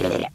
blah, blah, blah.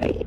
right.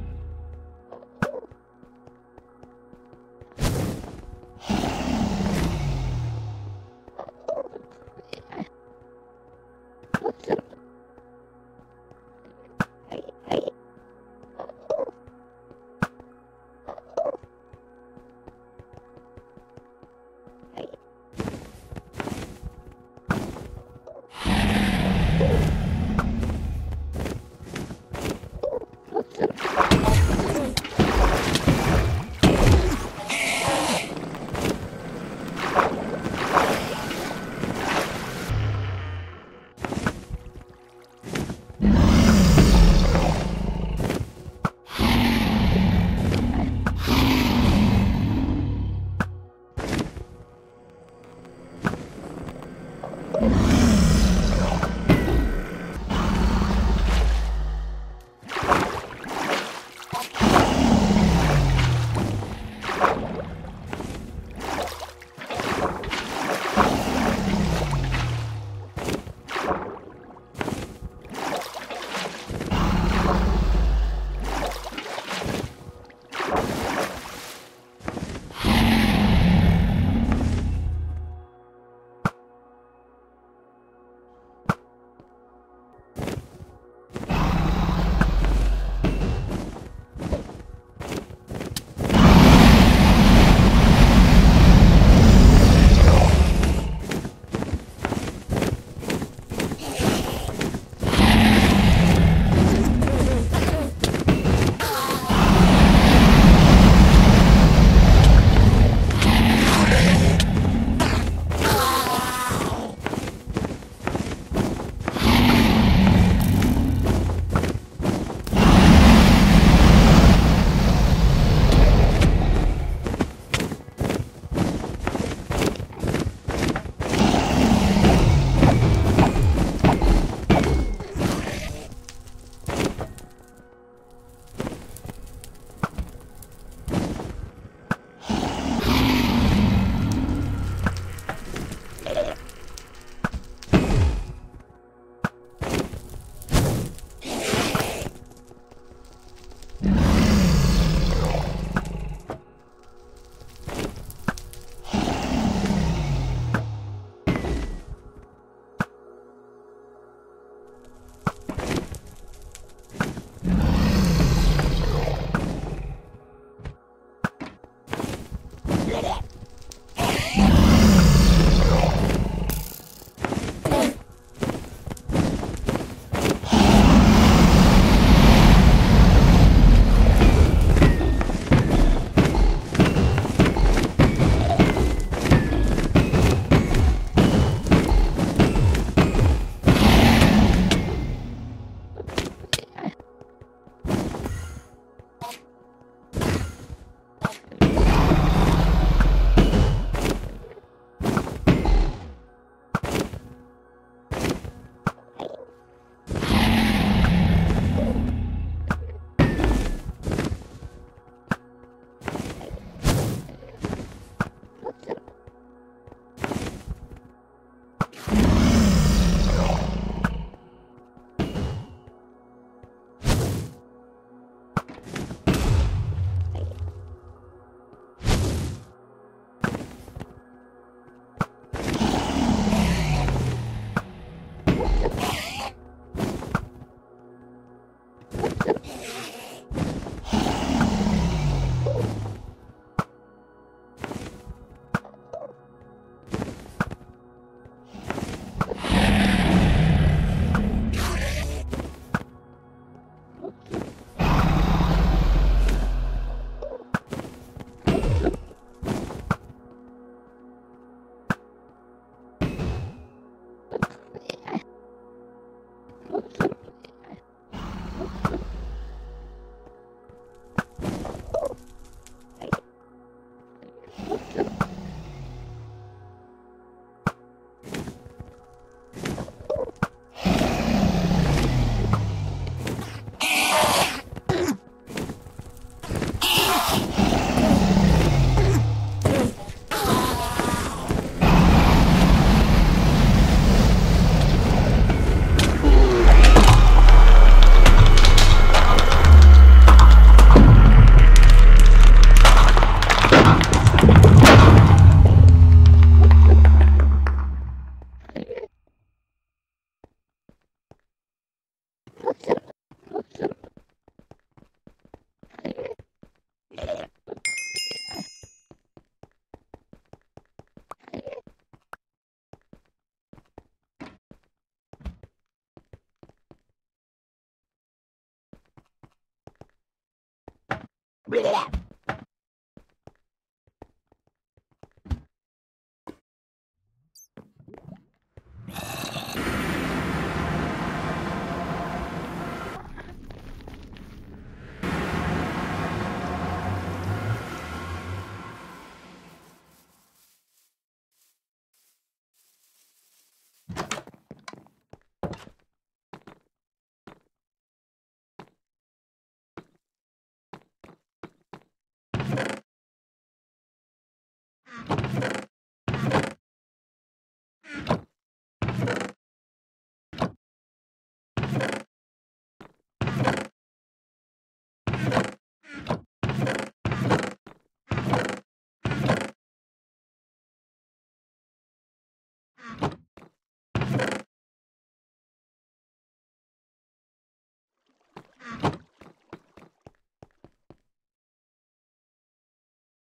Blah.